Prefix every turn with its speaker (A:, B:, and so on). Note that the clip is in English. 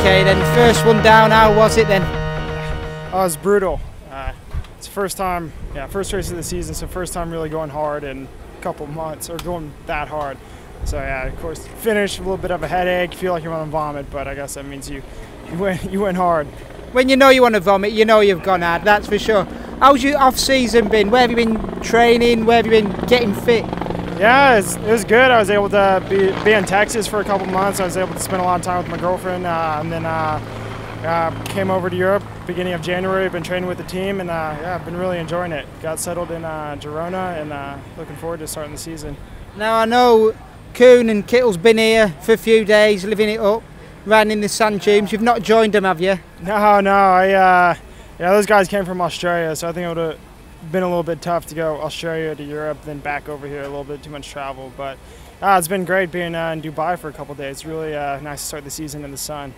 A: Okay, then first one down. How was it then?
B: Uh, it was brutal. Uh, it's first time, yeah, first race of the season, so first time really going hard in a couple months or going that hard. So yeah, of course, finish a little bit of a headache, feel like you're going to vomit, but I guess that means you you went you went hard.
A: When you know you want to vomit, you know you've gone hard. That's for sure. How's your off season been? Where have you been training? Where have you been getting fit?
B: Yeah, it was, it was good. I was able to be, be in Texas for a couple months. I was able to spend a lot of time with my girlfriend, uh, and then uh, uh, came over to Europe beginning of January. Been training with the team, and uh, yeah, I've been really enjoying it. Got settled in uh, Girona, and uh, looking forward to starting the season.
A: Now I know Koen and Kittel's been here for a few days, living it up, riding in the sand dunes. You've not joined them, have you?
B: No, no. I uh, yeah, those guys came from Australia, so I think it would have been a little bit tough to go Australia to Europe, then back over here. A little bit too much travel, but uh, it's been great being uh, in Dubai for a couple days. Really uh, nice to start the season in the sun.